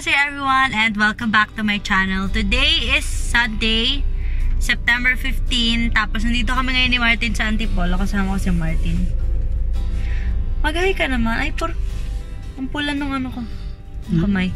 Annyeonghaseyo everyone and welcome back to my channel. Today is Sunday, September 15. Tapos nandito kami ngayon ni Martin sa Antipolo. Kasama ko si Martin. Mag-hi ka naman. Ay, por... Ang pula nung ano ko. Ang kamay.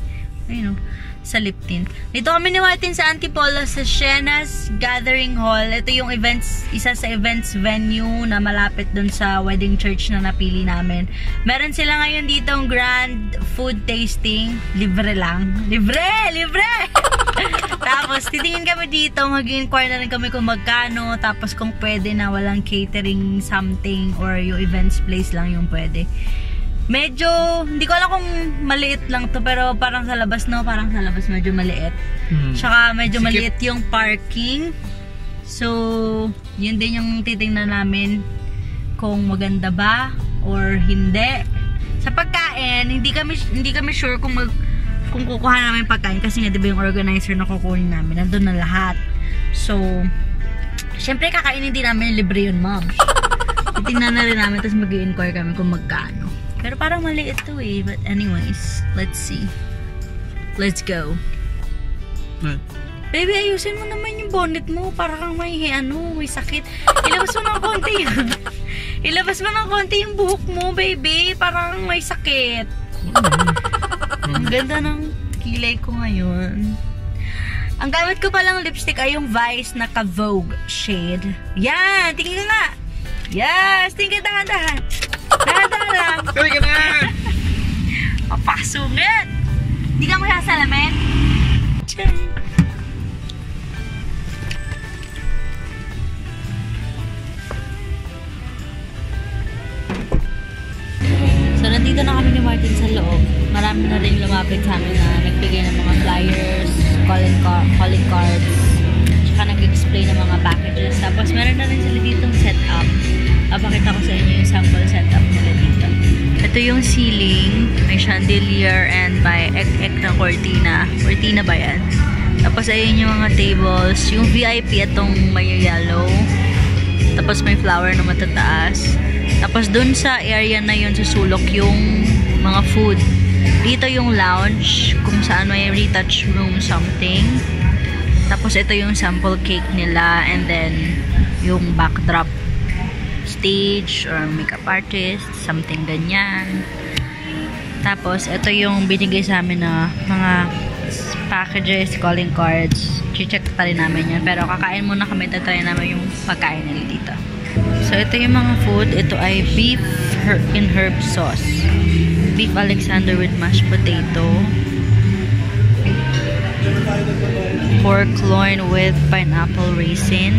Ayun o. Sa lip tint. Dito kami ni Martin sa Antipolo sa Shena's Gathering Hall. Ito yung events, isa sa events venue na malapit dun sa wedding church na napili namin. Meron sila ngayon dito ang grand food tasting. Libre lang. Libre! Libre! Tapos, titingin kami dito, mag-inquire na rin kami kung magkano, tapos kung pwede na walang catering something or yung events place lang yung pwede. Medyo, hindi ko alam kung maliit lang to, pero parang sa labas, no? Parang sa labas medyo maliit. Hmm. Tsaka medyo Sikip. maliit yung parking. So, yun din yung titingnan namin kung maganda ba or hindi. Sa pagkain, hindi kami hindi kami sure kung mag kung kukuha namin pagkain kasi nga 'di ba yung organizer na kukunin namin, nandun na lahat. So, syempre kakainin din namin libre yun, ma'am. Titingnan na rin namin tapos mag-inquire kami kung magkano. Pero parang maliit to eh. But anyways, let's see. Let's go. What? Baby, ayusin mo naman yung bonnet mo. Para kang may, ano, may sakit. Ilabas mo ng konti yun. Ilabas mo ng konti yung buhok mo, baby. Parang may sakit. Ang ganda ng kilay ko ngayon. Ang gamit ko palang lipstick ay yung Vice na ka-Vogue shade. Yan! Tingin ka nga! Yes! Tingin ka dahan-dahan. Lang. Sabi ka na! Papasungit! Hindi ka mo sasalamin? Tiyan. So, nandito na kami ni Martin sa loob. Marami na rin lumapit sa amin na nagbigay ng mga flyers, calling, car calling cards, tsaka nag-explain ng mga packages. Tapos, meron na rin sila ditong setup. Papakita ko sa inyo yung sample setup nila dito. Ito yung ceiling, may chandelier and may ek-ek na cortina. Cortina ba yan? Tapos ayun yung mga tables. Yung VIP itong may yellow. Tapos may flower na matataas. Tapos dun sa area na yun sa sulok yung mga food. Dito yung lounge kung saan may retouch room something. Tapos ito yung sample cake nila and then yung backdrop stage or makeup artist, something ganyan. Tapos, ito yung binigay sa amin na mga packages, calling cards. Check pa rin namin yan. Pero kakain muna kami, tatry namin yung pagkain nila dito. So, ito yung mga food. Ito ay beef in herb sauce. Beef Alexander with mashed potato. Pork loin with pineapple raisin.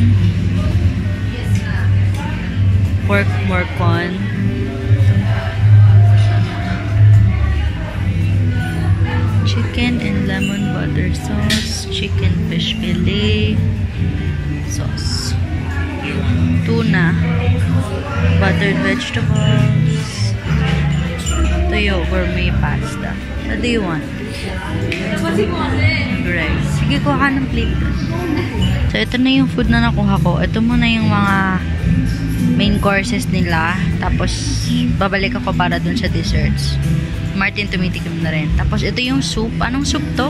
Pork morcon. Chicken and lemon butter sauce. Chicken fish fillet sauce. Tuna. Buttered vegetables. Toyo gourmet pasta. What do you want? Rice. Sige, kuha ka ng plate. So, ito na yung food na nakuha ko. Ito muna yung mga main courses nila. Tapos, babalik ako para dun sa desserts. Martin tumitikim na rin. Tapos, ito yung soup. Anong soup to?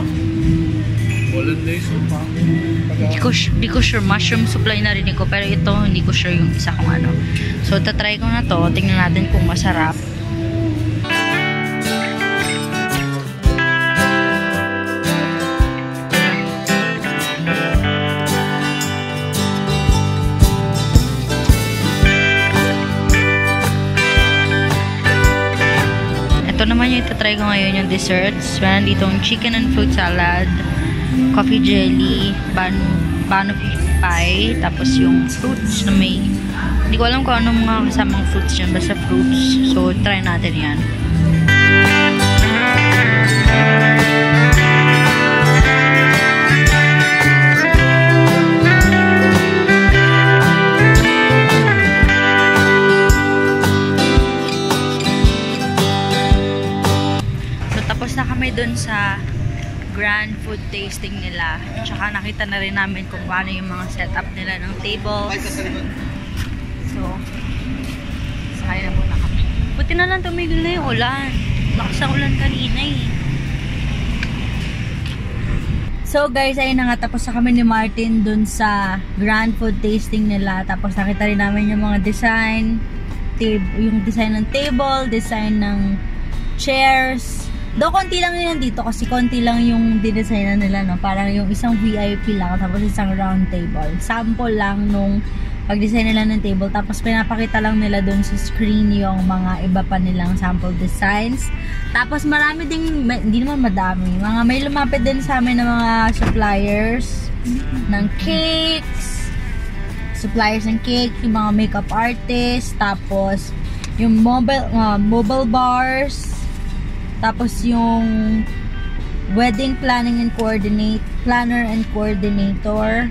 Hollandaise soup ha? Hindi ko, di ko sure. Mushroom supply na rin ko. Pero ito, hindi ko sure yung isa kung ano. So, tatry ko na to. Tingnan natin kung masarap. Ito naman yung itatry ko ngayon yung desserts. Meron ditong chicken and fruit salad, coffee jelly, banu, banu pie, tapos yung fruits na may hindi ko alam kung anong mga kasamang fruits dyan, basta fruits. So, try natin yan. Grand food tasting nila. Tsaka nakita na rin namin kung paano yung mga setup nila ng tables. So, sakay na muna kami. Buti na lang tumigil na yung ulan. Lakas ang ulan kanina eh. So guys, ayun na nga, tapos na kami ni Martin dun sa grand food tasting nila. Tapos nakita rin namin yung mga design, yung design ng table, design ng chairs. Do konti lang yun dito kasi konti lang yung dinesign na nila, no? Parang yung isang VIP lang, tapos isang round table. Sample lang nung pag-design nila ng table. Tapos pinapakita lang nila dun sa screen yung mga iba pa nilang sample designs. Tapos marami ding, may- hindi naman madami, mga may lumapit din sa amin ng mga suppliers ng cakes, suppliers ng cake, yung mga makeup artists, tapos yung mobile, uh, mobile bars, tapos yung wedding planning and coordinate, planner and coordinator.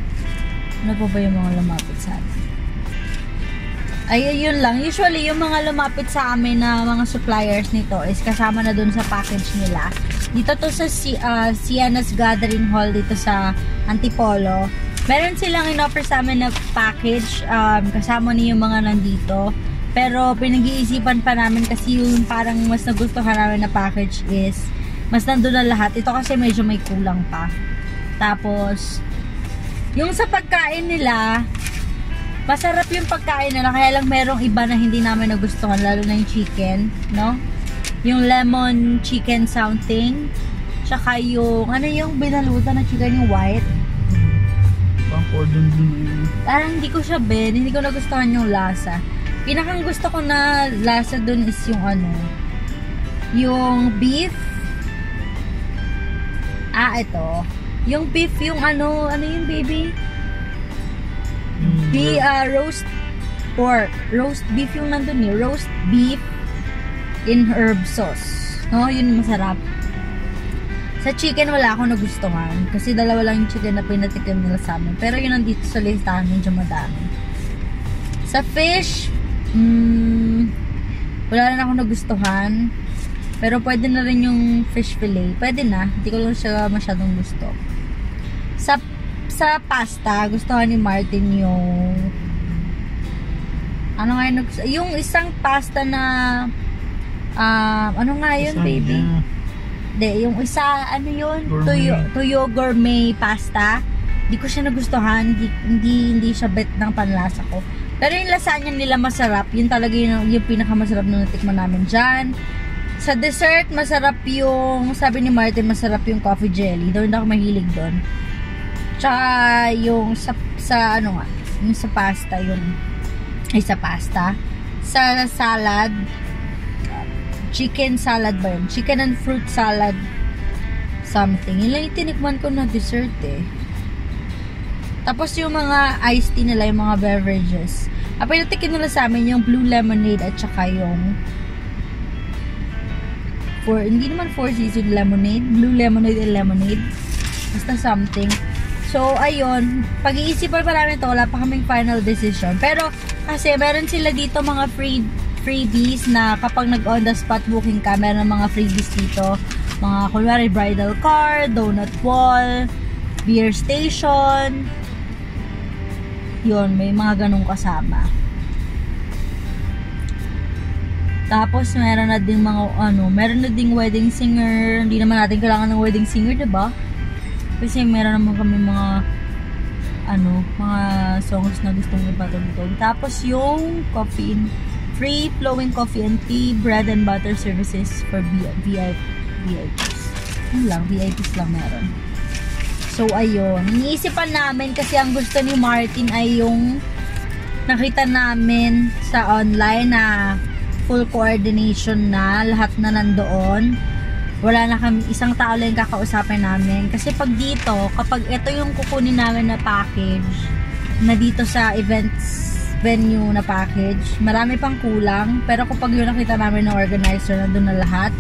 Ano pa ba yung mga lumapit sa amin? Ay, yun lang. Usually, yung mga lumapit sa amin na mga suppliers nito is kasama na dun sa package nila. Dito to sa uh, Sienna's Gathering Hall dito sa Antipolo. Meron silang in-offer sa amin na package um, kasama niyo yung mga nandito. Pero pinag-iisipan pa namin kasi yung parang mas nagustuhan namin na package is mas nandun na lahat. Ito kasi medyo may kulang pa. Tapos, yung sa pagkain nila, Masarap yung pagkain nila, kaya lang merong iba na hindi namin nagustuhan, lalo na yung chicken, no? Yung lemon chicken something, tsaka yung, ano yung binalutan na chicken, yung white. Pang cordon bleu. Parang hindi ko siya ben, hindi ko nagustuhan yung lasa. Pinakang gusto ko na lasa dun is yung ano, yung beef. Ah, ito. Yung beef, yung ano, ano yung baby? Mm, Be, uh, roast pork. Roast beef yung nandun eh. Roast beef in herb sauce. No, yun masarap. Sa chicken, wala akong nagustuhan. Kasi dalawa lang yung chicken na pinatikim nila sa amin. Pero yun nandito sa listahan, medyo madami. Sa fish, mm, wala na akong nagustuhan. Pero pwede na rin yung fish fillet. Pwede na. Hindi ko lang siya masyadong gusto. Sa sa pasta, gustuhan ni Martin yung ano nga yung, yung isang pasta na ah, ano nga yun, baby? Lasagna. Hindi, yung isa, ano yun? Gourmet. Tuyo, tuyo gourmet pasta. Hindi ko siya nagustuhan. Hindi, hindi, hindi siya bet ng panlasa ko. Pero yung lasagna nila masarap. Yun talaga yung, yung pinakamasarap na natikman namin dyan. Sa dessert, masarap yung, sabi ni Martin, masarap yung coffee jelly. Doon ako mahilig doon. Tsaka yung sa, sa ano nga, yung sa pasta, yun. Ay, sa pasta. Sa salad, chicken salad ba yun? Chicken and fruit salad something. Yun lang yung tinikman ko na dessert eh. Tapos yung mga iced tea nila, yung mga beverages. Ang pinatikin nila sa amin yung blue lemonade at saka yung for hindi naman four season lemonade, blue lemonade and lemonade. Basta something. So, ayun, pag-iisipan pa namin to, wala pa kaming final decision. Pero, kasi meron sila dito mga free freebies na kapag nag-on the spot booking ka, meron mga freebies dito. Mga, kunwari, bridal car, donut wall, beer station. Yun, may mga ganong kasama. Tapos, meron na ding mga, ano, meron na ding wedding singer. Hindi naman natin kailangan ng wedding singer, ba? Kasi meron naman kami mga, ano, mga songs na gustong ipatugtog. Tapos, yung coffee, free flowing coffee and tea, bread and butter services for VIP, VIPs. Yun lang, VIPs lang meron. So, ayun. Iniisipan namin kasi ang gusto ni Martin ay yung nakita namin sa online na full coordination na, lahat na nandoon. Wala na kami, isang tao lang kakausapin namin. Kasi pag dito, kapag ito yung kukunin namin na package, na dito sa events venue na package, marami pang kulang. Pero kapag yun nakita namin ng organizer, nandun na lahat.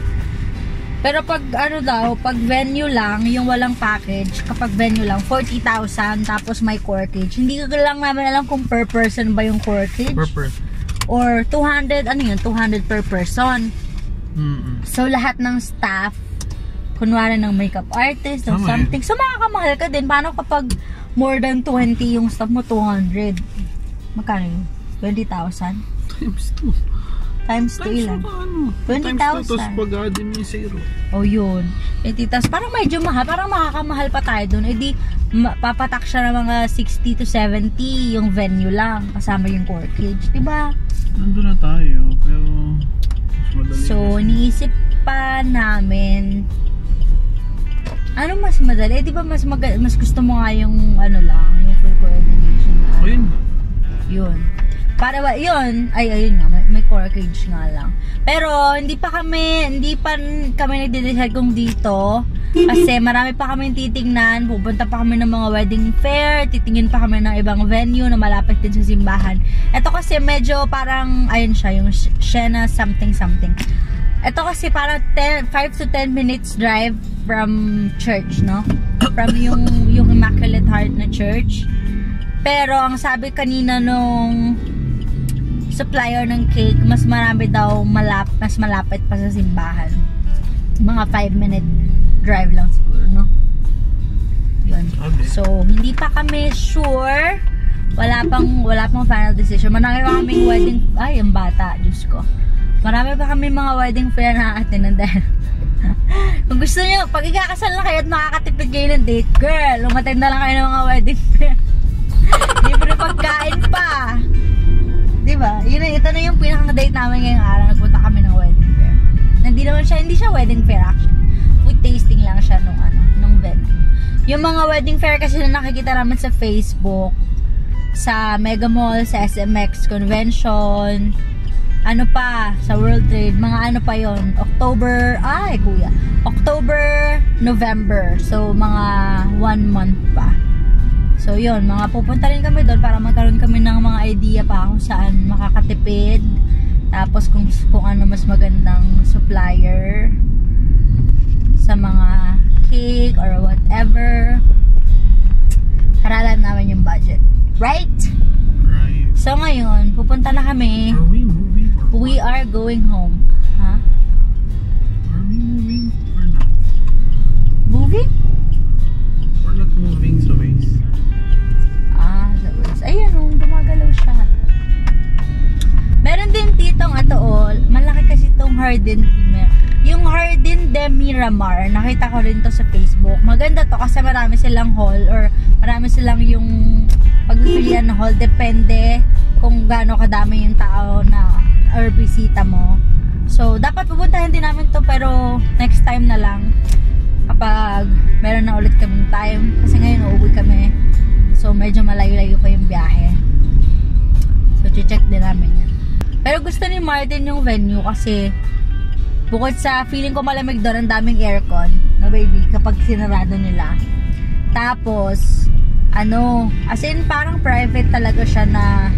Pero pag ano daw, pag venue lang, yung walang package, kapag venue lang, 40,000 tapos may corkage. Hindi ko lang namin alam kung per person ba yung corkage Per person. or 200, ano yun, 200 per person. Mm-mm. So, lahat ng staff, kunwari ng makeup artist or Tama eh. something, so makakamahal ka din. Paano kapag more than 20 yung staff mo, 200? Magkano yun? 20,000? Times two. Times 2 Times ilan? saka ano? 20,000. Times 2 tapos pag-add mo yung zero. O yun. 20,000. Parang medyo mahal. Parang makakamahal pa tayo dun. E di, papatak siya ng mga 60 to 70 yung venue lang. Kasama yung corkage. Diba? Nandun na tayo, pero mas madali. So, kasi. iniisip pa namin ano mas madali? Eh, di ba mas, maga- mas gusto mo nga yung ano lang, yung full coordination. na? Ayun? Yun. Para ba, yun, ay, ayun nga, may, corkage nga lang. Pero, hindi pa kami, hindi pa kami nagde-decide kung dito. Kasi marami pa kami titingnan. Pupunta pa kami ng mga wedding fair. Titingin pa kami ng ibang venue na malapit din sa simbahan. Ito kasi medyo parang, ayun siya, yung Sh- Shena something something. Ito kasi parang 10, 5 to 10 minutes drive from church, no? From yung, yung Immaculate Heart na church. Pero ang sabi kanina nung supplier ng cake, mas marami daw malap, mas malapit pa sa simbahan. Mga 5 minute drive lang siguro, no? Yun. So, hindi pa kami sure. Wala pang wala pang final decision. Marami pa kaming wedding ay, ang bata, Diyos ko. Marami pa kami mga wedding fair na atin dahil kung gusto niyo, pag ikakasal na kayo at makakatipid kayo ng date, girl, umatend na lang kayo ng mga wedding fair. Libre pagkain pa. Di ba? Yun ito na yung pinaka-date namin ngayong araw. Nagpunta kami ng wedding fair. Hindi naman siya, hindi siya wedding fair actually. Food tasting lang siya nung ano, nung venue. Yung mga wedding fair kasi na nakikita namin sa Facebook, sa Mega Mall, sa SMX Convention, ano pa, sa World Trade, mga ano pa yon October, ay kuya, October, November. So, mga one month pa. So, yun, mga pupunta rin kami doon para magkaroon kami ng mga idea pa kung saan makakatipid. Tapos, kung, kung ano mas magandang supplier sa mga cake or whatever. Haralan namin yung budget. Right? Right. So, ngayon, pupunta na kami. Are we moving We are going home. Hardin Yung Hardin de Miramar, nakita ko rin to sa Facebook. Maganda to kasi marami silang hall or marami silang yung pagpipilian ng hall. Depende kung gaano kadami yung tao na or bisita mo. So, dapat pupuntahan din namin to pero next time na lang kapag meron na ulit kaming time. Kasi ngayon uuwi kami. So, medyo malayo-layo pa yung biyahe. So, check din namin yan. Pero gusto ni Martin yung venue kasi bukod sa feeling ko malamig doon, ang daming aircon na baby kapag sinarado nila. Tapos, ano, as in parang private talaga siya na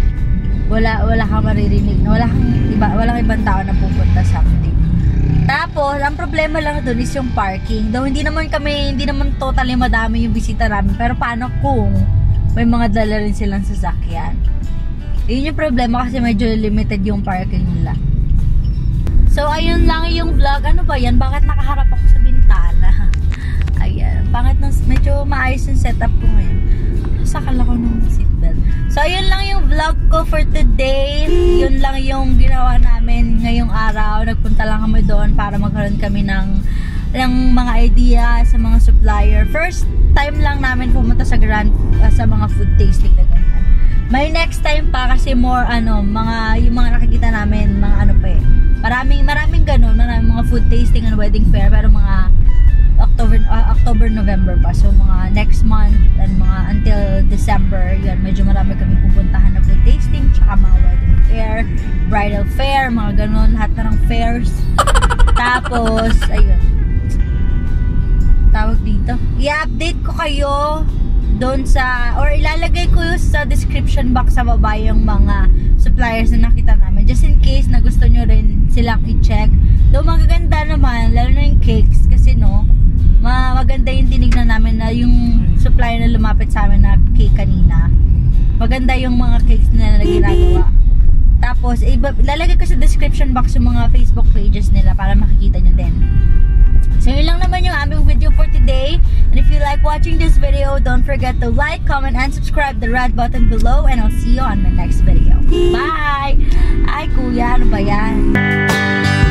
wala wala kang maririnig, na wala kang iba, walang ibang tao na pupunta something. Tapos, ang problema lang doon is yung parking. Though hindi naman kami, hindi naman totally madami yung bisita namin. Pero paano kung may mga dala rin silang sasakyan? Yun yung problema kasi medyo limited yung parking nila. So, ayun lang yung vlog. Ano ba yan? Bakit nakaharap ako sa bintana? Ayan. Pangit ng, medyo maayos yung setup ko ngayon. Sakal ako ng seatbelt. So, ayun lang yung vlog ko for today. Yun lang yung ginawa namin ngayong araw. Nagpunta lang kami doon para magkaroon kami ng ng mga idea sa mga supplier. First time lang namin pumunta sa Grand uh, sa mga food tasting na. May next time pa kasi more ano, mga yung mga nakikita namin, mga ano pa eh. Maraming maraming ganun, maraming mga food tasting and wedding fair pero mga October uh, October November pa. So mga next month and mga until December, yun medyo marami kami pupuntahan na food tasting tsaka mga wedding fair, bridal fair, mga ganun, lahat na ng fairs. Tapos ayun. Tawag dito. I-update ko kayo doon sa or ilalagay ko sa description box sa baba yung mga suppliers na nakita namin. Just in case na gusto nyo rin silang i-check. Though magaganda naman lalo na yung cakes kasi no ma maganda yung tinignan namin na yung supplier na lumapit sa amin na cake kanina. Maganda yung mga cakes na ginagawa. Tapos iba, ilalagay ko sa description box yung mga Facebook pages nila para makikita nyo din So yun lang naman yung aming video for today. And if you like watching this video, don't forget to like, comment, and subscribe the red button below. And I'll see you on my next video. Bye! Ay, kuya, ano ba yan?